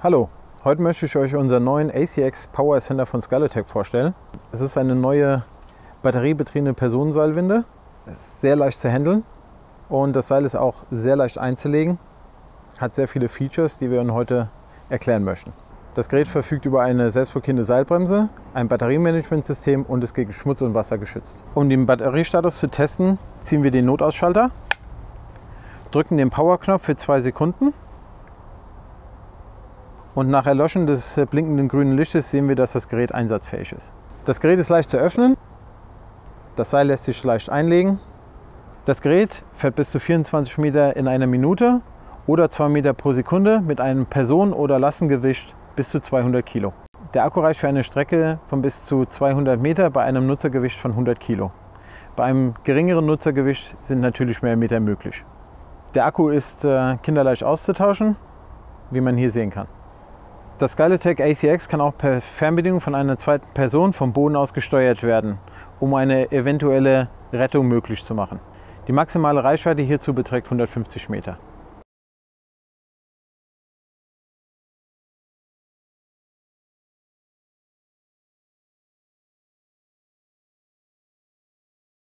Hallo, heute möchte ich euch unseren neuen ACX Power Ascender von Skyletech vorstellen. Es ist eine neue batteriebetriebene Personenseilwinde. Es ist sehr leicht zu handeln und das Seil ist auch sehr leicht einzulegen. Hat sehr viele Features, die wir Ihnen heute erklären möchten. Das Gerät verfügt über eine selbstblockierende Seilbremse, ein Batteriemanagementsystem und ist gegen Schmutz und Wasser geschützt. Um den Batteriestatus zu testen, ziehen wir den Notausschalter, drücken den Powerknopf für zwei Sekunden und nach Erlöschen des blinkenden grünen Lichtes sehen wir, dass das Gerät einsatzfähig ist. Das Gerät ist leicht zu öffnen, das Seil lässt sich leicht einlegen. Das Gerät fährt bis zu 24 Meter in einer Minute oder 2 Meter pro Sekunde mit einem Personen- oder Lastengewicht bis zu 200 Kilo. Der Akku reicht für eine Strecke von bis zu 200 Meter bei einem Nutzergewicht von 100 Kilo. Bei einem geringeren Nutzergewicht sind natürlich mehr Meter möglich. Der Akku ist äh, kinderleicht auszutauschen, wie man hier sehen kann. Das Skyletech ACX kann auch per Fernbedienung von einer zweiten Person vom Boden aus gesteuert werden, um eine eventuelle Rettung möglich zu machen. Die maximale Reichweite hierzu beträgt 150 Meter.